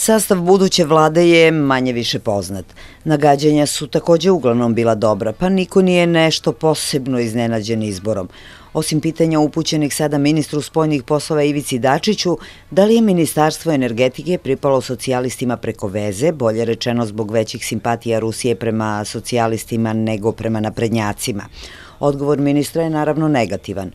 Sastav buduće vlade je manje više poznat. Nagađanja su takođe uglavnom bila dobra, pa niko nije nešto posebno iznenađen izborom. Osim pitanja upućenih sada ministru spoljnih poslova Ivici Dačiću, da li je Ministarstvo energetike pripalo socijalistima preko veze, bolje rečeno zbog većih simpatija Rusije prema socijalistima nego prema naprednjacima? Odgovor ministra je naravno negativan.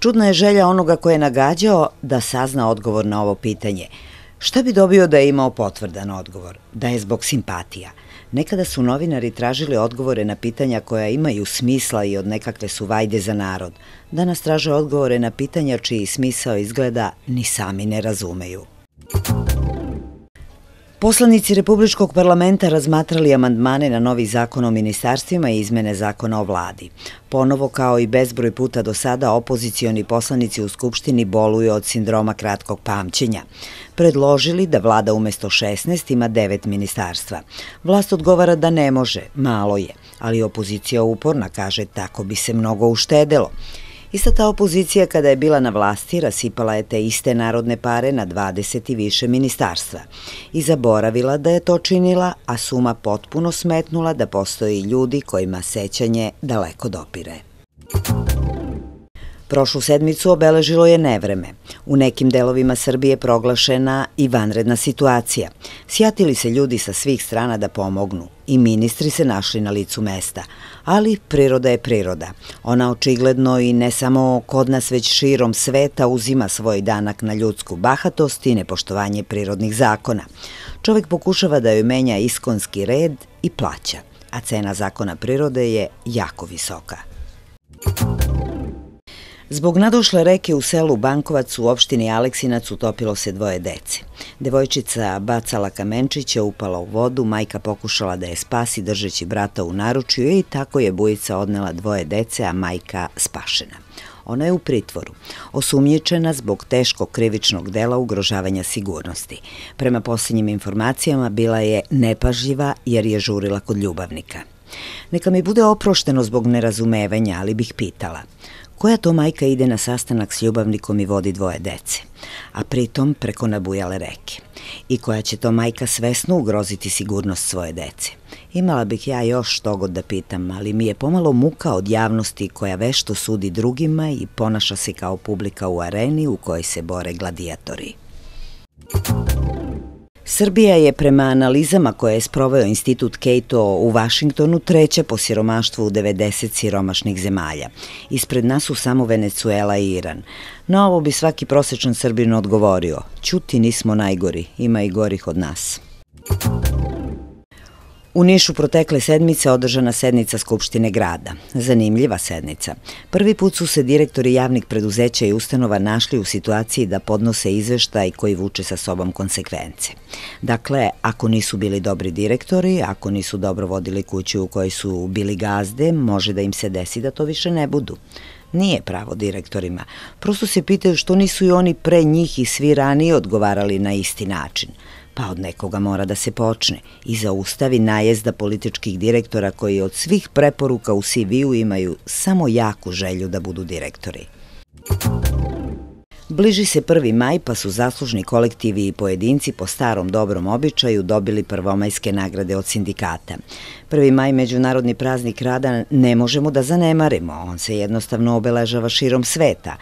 Čudna je želja onoga ko je nagađao da sazna odgovor na ovo pitanje – Šta bi dobio da je imao potvrdan odgovor? Da je zbog simpatija. Nekada su novinari tražili odgovore na pitanja koja imaju smisla i od nekakve su vajde za narod. Danas traže odgovore na pitanja čiji smisao izgleda ni sami ne razumeju. Poslanici Republičkog parlamenta razmatrali amandmane na novi zakon o ministarstvima i izmene zakona o vladi. Ponovo, kao i bezbroj puta do sada, opozicioni poslanici u Skupštini boluju od sindroma kratkog pamćenja. Predložili da vlada umesto 16 ima 9 ministarstva. Vlast odgovara da ne može, malo je, ali opozicija uporna kaže tako bi se mnogo uštedelo. Ista ta opozicija kada je bila na vlasti rasipala je te iste narodne pare na 20 i više ministarstva i zaboravila da je to činila, a suma potpuno smetnula da postoji ljudi kojima sećanje daleko dopire. Prošlu sedmicu obeležilo je nevreme. U nekim delovima Srbije proglašena i vanredna situacija. Sjatili se ljudi sa svih strana da pomognu i ministri se našli na licu mesta. Ali priroda je priroda. Ona očigledno i ne samo kod nas već širom sveta uzima svoj danak na ljudsku bahatost i nepoštovanje prirodnih zakona. Čovek pokušava da joj menja iskonski red i plaća, a cena zakona prirode je jako visoka. Zbog nadošle reke u selu Bankovac u opštini Aleksinac utopilo se dvoje dece. Devojčica bacala kamenčića, upala u vodu, majka pokušala da je spasi držeći brata u naručju i tako je bujica odnela dvoje dece, a majka spašena. Ona je u pritvoru, osumnjičena zbog teškog krivičnog dela ugrožavanja sigurnosti. Prema posljednjim informacijama bila je nepažljiva jer je žurila kod ljubavnika. Neka mi bude oprošteno zbog nerazumevanja, ali bih pitala – Koja to majka ide na sastanak s ljubavnikom i vodi dvoje dece, a pritom preko nabujale reke? I koja će to majka svesno ugroziti sigurnost svoje dece? Imala bih ja još god da pitam, ali mi je pomalo muka od javnosti koja vešto sudi drugima i ponaša se kao publika u areni u kojoj se bore gladijatori. Srbija je prema analizama koje je sproveo institut Cato u Vašingtonu treća po siromaštvu u 90 siromašnih zemalja. Ispred nas su samo Venecuela i Iran. Na ovo bi svaki prosečan Srbin odgovorio. Ćuti nismo najgori, ima i gorih od nas. U Nišu protekle sedmice održana sednica Skupštine grada. Zanimljiva sednica. Prvi put su se direktori javnih preduzeća i ustanova našli u situaciji da podnose izveštaj koji vuče sa sobom konsekvence. Dakle, ako nisu bili dobri direktori, ako nisu dobro vodili kuću u kojoj su bili gazde, može da im se desi da to više ne budu. Nije pravo direktorima. Prosto se pitaju što nisu i oni pre njih i svi ranije odgovarali na isti način – Pa od nekoga mora da se počne i zaustavi najezda političkih direktora koji od svih preporuka u CV-u imaju samo jaku želju da budu direktori. Bliži se 1. maj pa su zaslužni kolektivi i pojedinci po starom dobrom običaju dobili prvomajske nagrade od sindikata. 1. maj, Međunarodni praznik rada, ne možemo da zanemarimo, on se jednostavno obeležava širom sveta.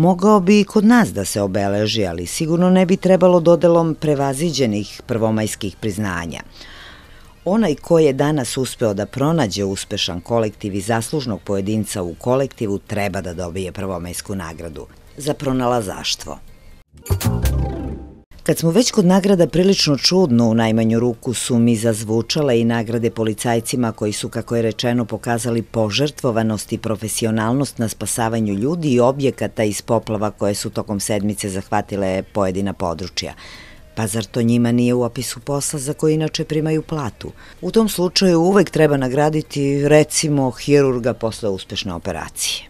Mogao bi i kod nas da se obeleži, ali sigurno ne bi trebalo dodelom prevaziđenih prvomajskih priznanja. Onaj ko je danas uspeo da pronađe uspešan kolektiv i zaslužnog pojedinca u kolektivu treba da dobije prvomajsku nagradu za pronalazaštvo. Kad smo već kod nagrada prilično čudno u najmanju ruku su mi zazvučale i nagrade policajcima koji su, kako je rečeno, pokazali požrtvovanost i profesionalnost na spasavanju ljudi i objekata iz poplava koje su tokom sedmice zahvatile pojedina područja. Pa zar to njima nije u opisu posla za koji inače primaju platu? U tom slučaju uvek treba nagraditi recimo hirurga posle uspešne operacije.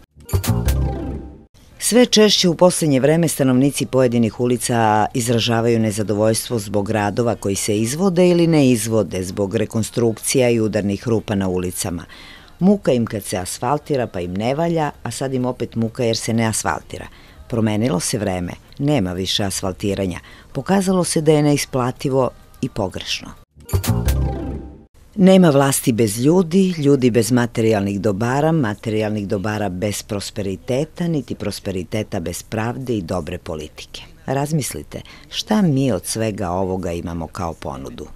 Sve češće u poslednje vreme stanovnici pojedinih ulica izražavaju nezadovoljstvo zbog radova koji se izvode ili ne izvode, zbog rekonstrukcija i udarnih rupa na ulicama. Muka im kad se asfaltira pa im ne valja, a sad im opet muka jer se ne asfaltira. Promenilo se vreme, nema više asfaltiranja. Pokazalo se da je neisplativo i pogrešno. Nema vlasti bez ljudi, ljudi bez materijalnih dobara, materijalnih dobara bez prosperiteta, niti prosperiteta bez pravde i dobre politike. Razmislite, šta mi od svega ovoga imamo kao ponudu?